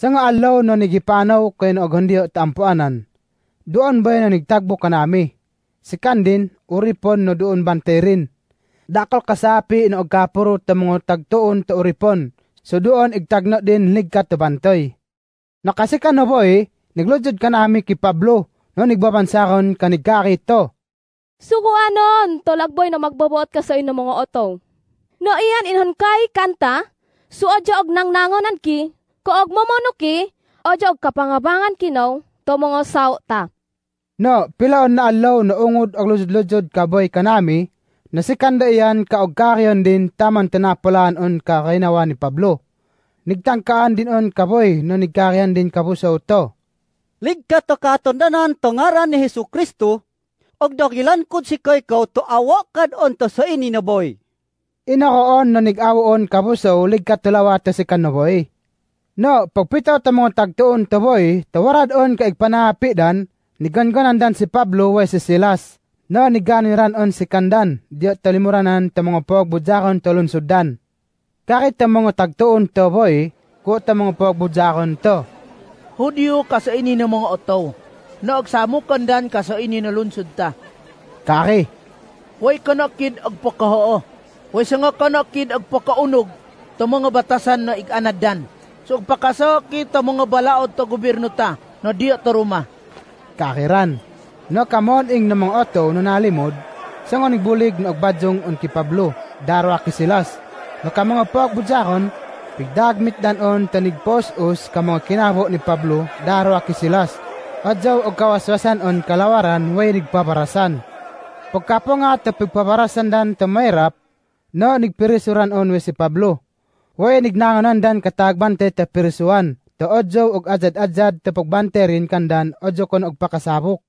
Sa nga alaw no nigipanaw kay no agundiyo tampuanan. Doon ba na nigtagbo kanami? Si Kandin, uripon no doon banterin. Dakal kasapi no agkapuro ta mga tagtuon ta uripon. So doon igtagno din ligkat to bantoy. Nakasi ka no boy, niglujud ka nami ki Pablo no nigbabansakon kanigkakit to. Sukuanon, tolagboy na magbabuot ka sa ino mga oto. No iyan inhon kay kanta, suodyo og nangnangonan ki, Koog momono ki, ojo kapangabangan kinaw, to mga sao ta. No, pilaon na alaw na ungod og lujud-lujud kaboy kanami, na si kanda iyan kaog kakyon din taman tanapalaan on kakainawa ni Pablo. Nigtangkaan din on kaboy no nigkakyan din kabusaw to. Ligkat to katondanan to ngaran ni Hesu Kristo, og dagilan kod si kay ko to awakad on to sa ini na boy. Inakoon no nigawon kabusaw ligkat tulawata si kanaboy. No, pagpitaw ta mga tagtuon to boy, tawarad on kaig panapi dan, niganganan dan si Pablo way si Silas. No, niganiran on si Kandan, diyo talimuranan ta mga pagbudjakon to lunsudan. Kakit ta mga tagtuon to boy, ko ta mga pagbudjakon to. Hudyo ka sa ini ng mga otaw. Naagsamok kandan ka sa ini na lunsod ta. Kaki, Way kanakid ag pakahoo. Way sa nga kanakid ag pakaunog. To mga batasan na iganadan. So pakasakit ta mga balaod ta gobyerno ta. Na diya ta ruma. kakiran. No, kamon ing namang oto no nalimod, sa nga nigbulig no agbadyong on ki Pablo, darwa ki Silas. No ka mga pagbudjakon, pigdagmit dan on tanig us ka mga kinabo ni Pablo, darwa ki Silas. Adjaw og kawaswasan on kalawaran way nigpaparasan. Pagkapo nga ta pagpaparasan dan ta mayrap, no nigpirisuran on we si Pablo. Way nignanganan dan katagbante ta pirisuan, ta odjo og adzad-adzad ta pagbante rin kandan odjo kon og pakasabok.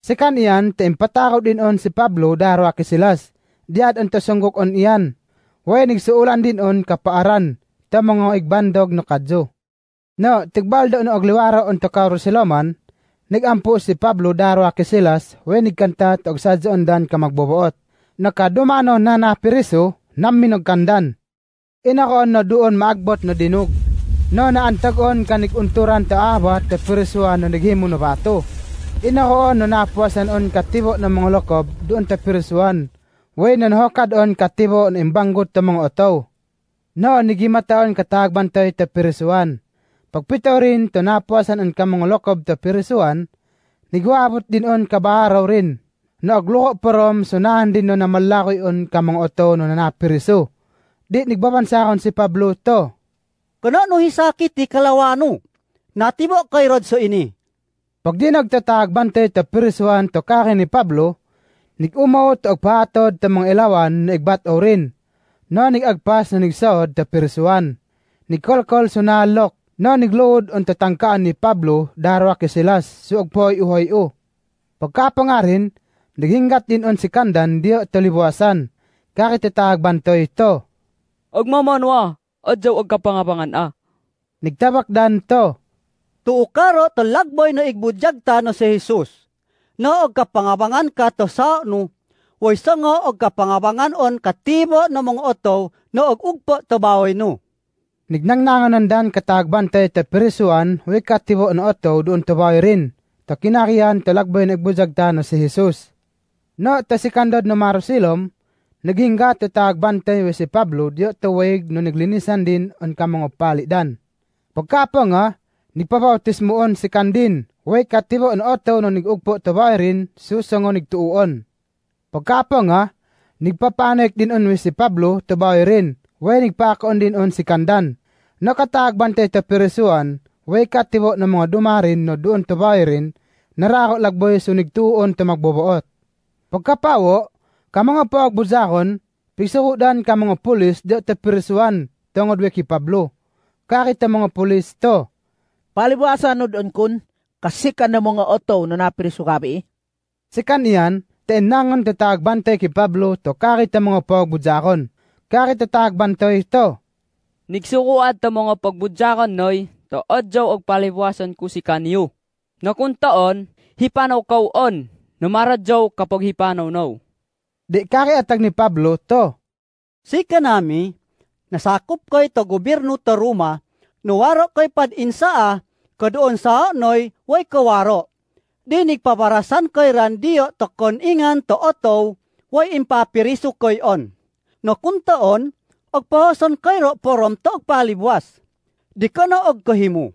Si kaniyan ta impatakaw din on si Pablo darwa ki Silas, diad on ta sunggok on iyan. Way nigsuulan din on kapaaran, ta mga igbandog no kadyo. No, tigbaldo no og liwara on ta Karusiloman, Nigampo si Pablo darwa ki Silas, we nigkanta og sadyoon dan ka magbubuot. Nakadumano na napiriso, namin og kandan. Inakoon no doon maagbot no dinug. No naantagon kanig unturan ta abat ta pirisuan no naghimo no bato. Inakoon no napuasan on katibo ng mga lokob doon ta pirisuan. We nanhokad on katibo no imbanggot ta mga otaw. No nigimataon katagbantay ta pirisuan. Pagpitaw rin to napuasan ang kamong lokob ta pirisuan, nigwaabot din on kabaraw rin. No agluko parom sunahan din no na malakoy on kamong oto no na napiriso. Di nigbabansakon si Pablo to. Kana no hisakit ti kalawano. Natibo kay rod so ini. Pag di nagtatagbante ta pirisuan to kake ni Pablo, nigumawot og patod ta mga ilawan na igbat o rin. No nigagpas na nigsaod ta pirisuan. Nigkolkol sunalok No nigluod on tatangkaan ni Pablo darwa ki Silas suog poy uhoy o. Pagkapangarin, naghingat din on si Kandan diyo talibuasan. Kakit bantoy to. Og mamanwa, adjaw og kapangapangan a. Nigtabak dan to. Tuukaro to lagboy no igbudyag ta no si Jesus. No og kapangabangan ka to sa no. Way nga og kapangabangan on katibo no mga otow no og ugpo to bawoy no. Nignangnanganan dan katagbantay ta pirisuan, we katibo no oto doon tabay rin. Ta kinakiyan talagboy nagbujagta no si Jesus. No, ta si kandod no marusilom, nagingga ta tagbantay si Pablo diyo tuwig no naglinisan din on kamong palidan. Pagkapo nga, nipabautismo on si kandin, we katibo no oto no nigugpo tabay rin, susango nigtuuon. Pagkapo nga, nigpapanek din on si Pablo tabay rin, Way nagpakaon din on si Kandan. Nakatagbante ta pirisuan, way katibo ng mga dumarin no doon tabay rin, narako lagboy sunig tuon ta magboboot. Pagkapawo, ka mga pagbuzakon, pisuhudan ka mga pulis di ta pirisuan, tungod we ki Pablo. Kakit mga pulis to. Palibasan no doon kun, kasi ka na mga otaw na napiriso kabi. Si kaniyan, tainangan tatagbante ki Pablo to kakit mga pagbuzakon. Kakit tatagbantoy ito. Nigsukuat ta mga pagbudyakan noy, to adjaw og paliwasan ko si kanyo. No kung taon, hipanaw kaon, numaradjaw kapag hipanaw no. Di kaki atag ni Pablo to. Si kanami, nasakop ko ito gobyerno ta Roma, Nuwaro ko'y padinsaa, kadoon sa noy, way kawaro. Dinig paparasan ko'y randiyo tokon ingan to otow, way impapiriso ko'y on. No kuntaon, og pahoson ko'y ro porom to og palibwas. Di ko na og kahimu.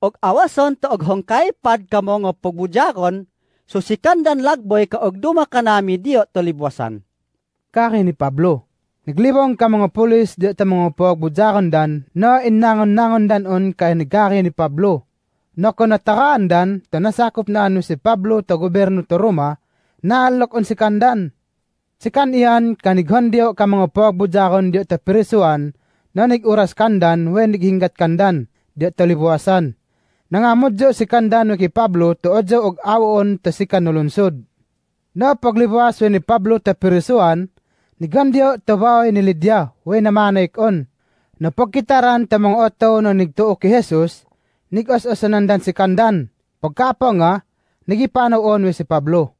Og awason to og hongkay pad kamo nga pagbujakon, so sikandan lagboy ka og duma kanami diyo to libwasan. Kaki ni Pablo. Naglibong ka mga pulis di ta mga pagbudjakon dan no innangon-nangon dan on kay nagkaki ni Pablo. No ko natakaan dan, ta nasakop na ano si Pablo ta gobyerno to Roma, naalok on si kandan. Si kan iyan kanighon diyo ka mga pagbudjakon diyo ta pirisuan, na niguras kandan wen nighinggat kandan, diyo ta libuasan. Nangamodyo si kandan ki Pablo to odyo og awon ta si kanulunsod. Na paglibuas wen ni Pablo ta pirisuan, ni Gandio tawaw ni Lydia, we namanay on. Napagkitaran ta mga oto no nigtuo ki Jesus, nigos osanandan si Kandan. Pagkapa nga, nagipanaw on we si Pablo.